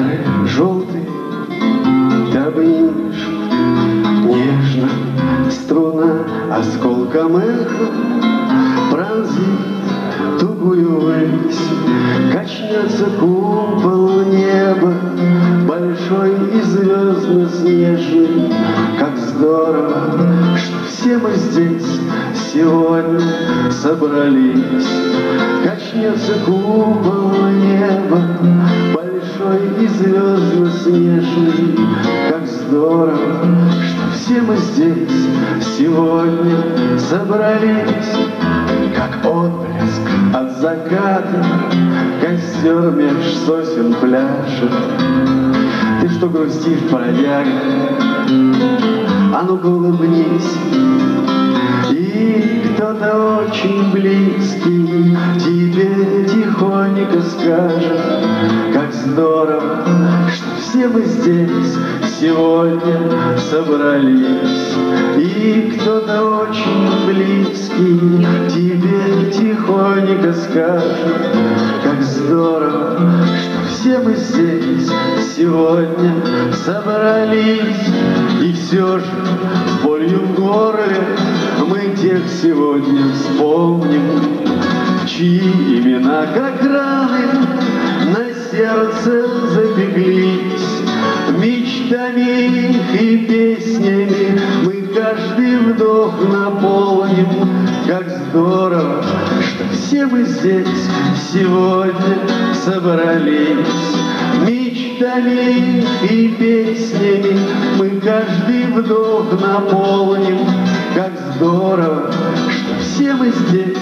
Старые желтые табнишь Нежно струна осколком эхо Пронзит тугую высь Качнется купол неба Большой и звездно-снежный Как здорово, что все мы здесь сегодня собрались. Качнется купол неба большой и звездно-снежный. Как здорово, что все мы здесь сегодня собрались. Как отблеск от заката, костер меж сосен пляшет. Ты что грустишь, бродяга? А ну-ка улыбнись. И кто-то очень близкий тебе тихонько скажет, здорово, что все мы здесь сегодня собрались. И кто-то очень близкий тебе тихонько скажет, как здорово, что все мы здесь сегодня собрались. И все же с болью в горле мы тех сегодня вспомним, чьи имена, как раны, сердце запеклись. Мечтами и песнями мы каждый вдох наполним, как здорово, что все мы здесь сегодня собрались. Мечтами и песнями мы каждый вдох наполним, как здорово, что все мы здесь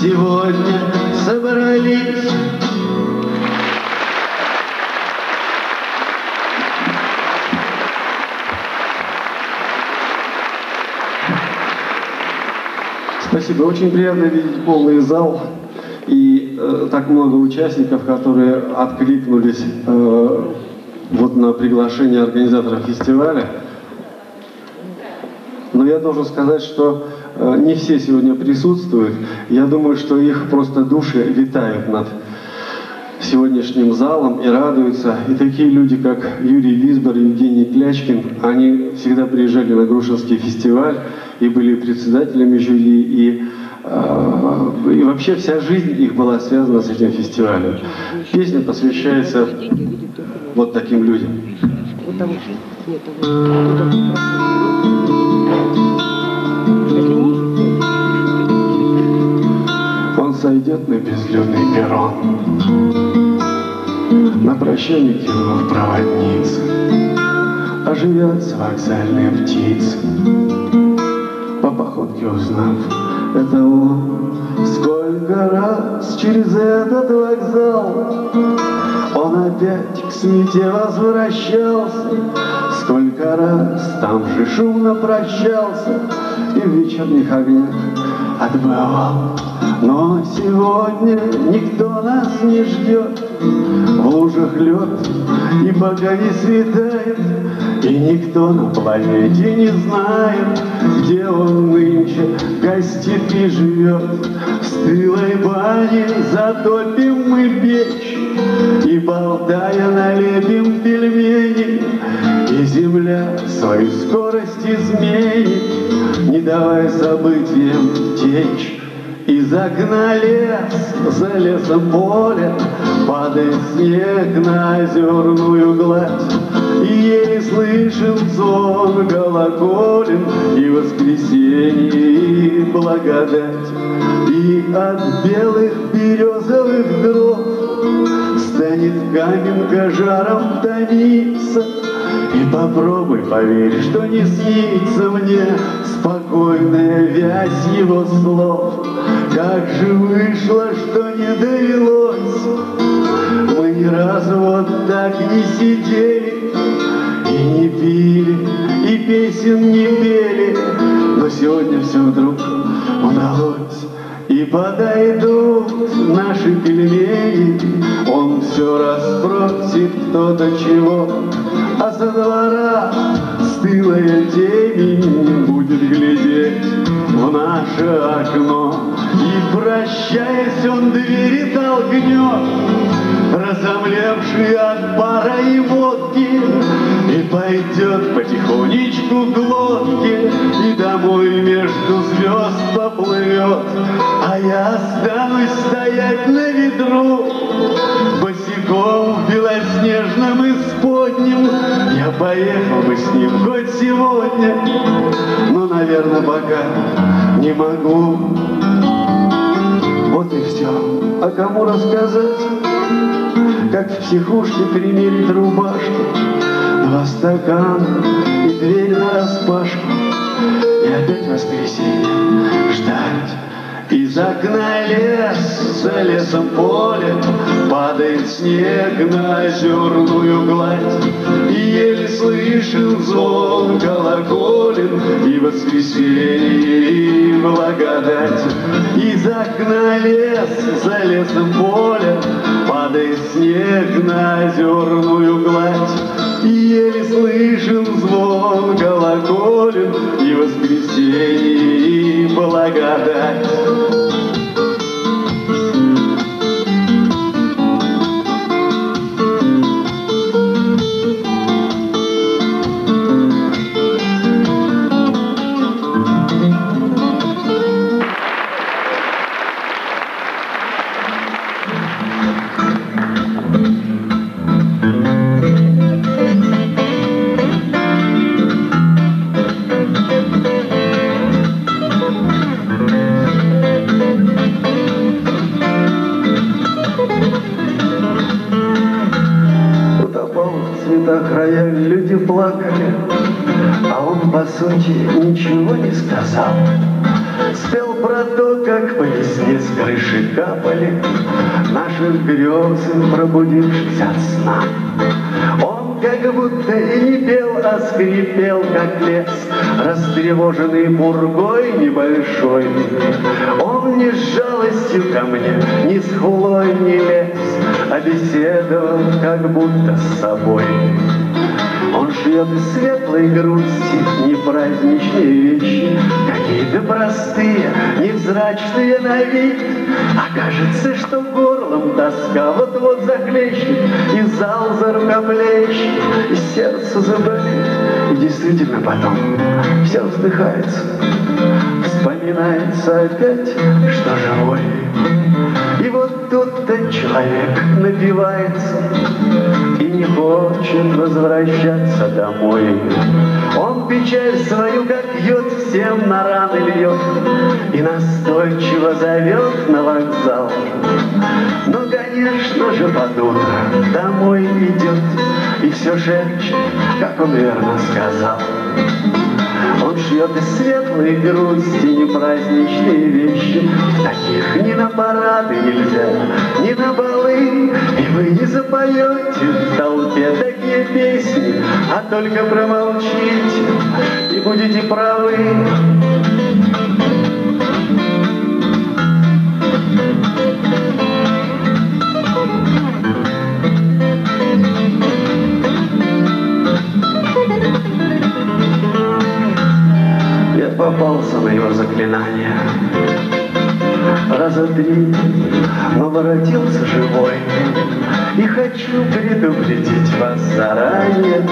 сегодня собрались. Спасибо. Очень приятно видеть полный зал и э, так много участников, которые откликнулись э, вот на приглашение организатора фестиваля. Но я должен сказать, что э, не все сегодня присутствуют. Я думаю, что их просто души витают над сегодняшним залом и радуются. И такие люди, как Юрий Висбор, Евгений Клячкин, они всегда приезжали на Грушинский фестиваль и были председателями жюри, и, э, и вообще вся жизнь их была связана с этим фестивалем. Песня посвящается вот таким людям. Он сойдет на безлюдный перрон, На прощание кивнув проводниц, Оживется вокзальная птица, По походке узнав, это он. Сколько раз через этот вокзал Он опять к смете возвращался, Сколько раз там же шумно прощался И в вечерних огнях отбывал. Но сегодня никто нас не ждет, В лужах лед, и пока не светает, И никто на планете не знает, Где он нынче гостит и живет. В стылой бане затопим мы печь, И, болтая, налепим пельмени, И земля свою скорость изменит, Не давая событиям течь. Из окна лес, за лесом поле, Падает снег на озерную гладь. И еле слышен звон колоколен, И воскресенье, и благодать. И от белых березовых дров Каменка жаром томиться, И попробуй поверь, что не снится мне Спокойная вязь его слов. Как же вышло, что не довелось, Мы ни разу вот так не сидели И не пили, и песен не пели, Но сегодня все вдруг удалось. И подойдут наши пельмени, Он все расспросит кто-то чего, А со двора стылая темень Будет глядеть в наше окно. И, прощаясь, он двери толкнет, Разомлевший от пара и водки, И пойдет потихонечку к лодке, И домой между звезд поплывет, я останусь стоять на ветру, босиком в белоснежном исподнем. Я поехал бы с ним хоть сегодня, но, наверное, пока не могу. Вот и все. А кому рассказать, как в психушке примерить рубашку, два стакана и дверь на распашку, и опять воскресенье ждать. Окна лес, за лесом поле, Падает снег на озерную гладь. И еле слышен звон колоколен, И воскресенье, и благодать. Из окна лес, за лесом поле, Падает снег на озерную гладь. И еле слышен звон колоколен, И воскресенье, и благодать. Цветах рояль, люди плакали, а он, по сути, ничего не сказал. Спел про то, как по весне с крыши капали Наши грезы, пробудившись от сна. Он как будто и не пел, а скрипел, как лес, Растревоженный пургой небольшой. Он не с жалостью ко мне, ни с хулой не лез, А беседовал, как будто с собой. Он шьет из светлой грусти непраздничные вещи, Какие-то простые, невзрачные на вид. А кажется, что горлом тоска вот-вот захлещет, И зал за рукоплещет, и сердце заболит. И действительно потом все вздыхается, Вспоминается опять, что живой. И вот тут-то человек напивается И не хочет возвращаться домой. Он печаль свою, как йод, всем на раны льет И настойчиво зовет на вокзал. Но, конечно же, под утро домой идет И все шепчет, как он верно сказал. Он шьет из светлой грусти непраздничные вещи. Таких ни на парады нельзя, ни на балы. И вы не запоете в толпе такие песни, А только промолчите и будете правы. Заклинание Раза три, но воротился живой. И хочу предупредить вас заранее.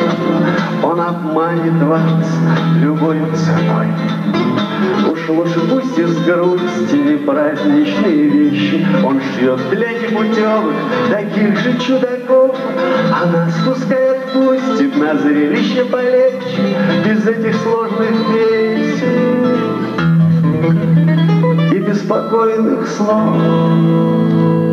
Он обманет вас любой ценой. Уж лучше пусть из грусти непраздничные вещи Он шьет для непутевых таких же чудаков. А нас пускай отпустит на зрелище полегче Без этих сложных песен и беспокойных слов.